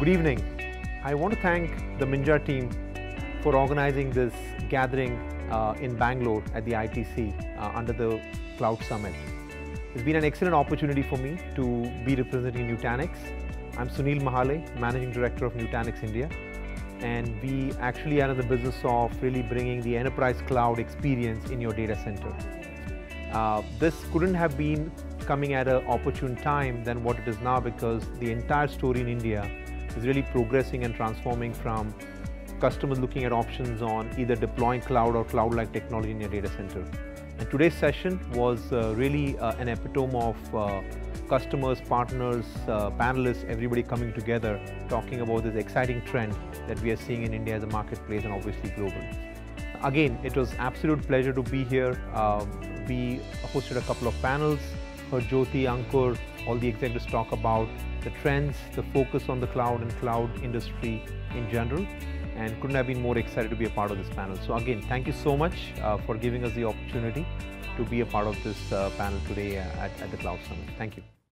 Good evening. I want to thank the Minjar team for organizing this gathering uh, in Bangalore at the ITC uh, under the Cloud Summit. It's been an excellent opportunity for me to be representing Nutanix. I'm Sunil Mahale, Managing Director of Nutanix India, and we actually are in the business of really bringing the enterprise cloud experience in your data center. Uh, this couldn't have been coming at an opportune time than what it is now because the entire story in India is really progressing and transforming from customers looking at options on either deploying cloud or cloud-like technology in your data center. And today's session was uh, really uh, an epitome of uh, customers, partners, uh, panelists, everybody coming together, talking about this exciting trend that we are seeing in India as a marketplace and obviously global. Again, it was absolute pleasure to be here. Um, we hosted a couple of panels, heard Jyoti, Ankur, all the executives talk about the trends, the focus on the cloud and cloud industry in general and couldn't have been more excited to be a part of this panel. So again, thank you so much uh, for giving us the opportunity to be a part of this uh, panel today at, at the Cloud Summit. Thank you.